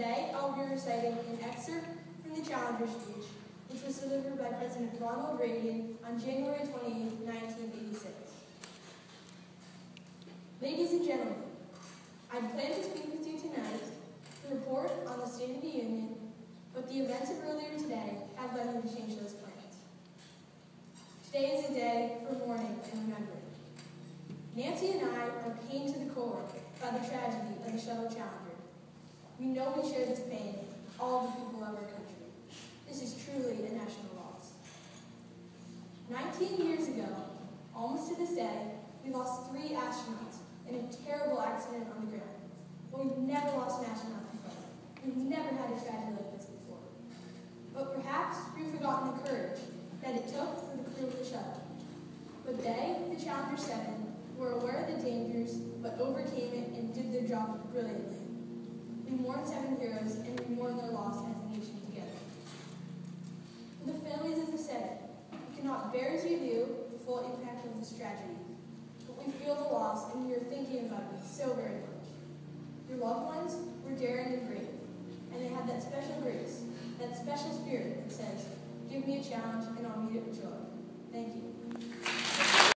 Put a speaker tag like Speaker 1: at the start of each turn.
Speaker 1: Today, I'll be reciting an excerpt from the Challenger speech, which was delivered by President Ronald Reagan on January 28, 1986. Ladies and gentlemen, I plan to speak with you tonight to report on the State of the Union, but the events of earlier today have led me to change those plans. Today is a day for mourning and remembering. Nancy and I are pained to the core by the tragedy of the Shuttle Challenger. We know we share this pain, all the people of our country. This is truly a national loss. 19 years ago, almost to this day, we lost three astronauts in a terrible accident on the ground. But we've never lost an astronaut before. We've never had a tragedy like this before. But perhaps we've forgotten the courage that it took for the crew of the shuttle. But they, the Challenger 7, were aware of the dangers, but overcame it and did their job brilliantly. We mourn seven heroes, and we mourn their loss as a nation together. For the families of the seven, we cannot bear we do the full impact of this tragedy, but we feel the loss, and we are thinking about it so very much. Your loved ones were daring and brave, and they had that special grace, that special spirit that says, give me a challenge and I'll meet it with joy.